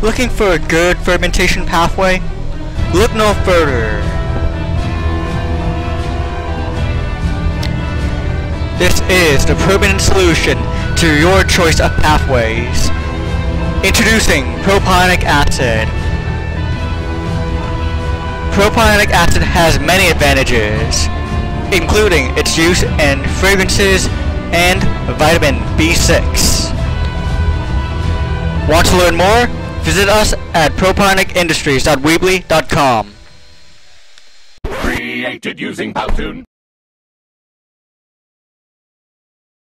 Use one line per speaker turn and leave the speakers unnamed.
Looking for a good fermentation pathway? Look no further. This is the permanent solution to your choice of pathways. Introducing propionic acid. Propionic acid has many advantages, including its use in fragrances and vitamin B6. Want to learn more? Visit us at propionic.industries.weebly.com.
Created using Powtoon.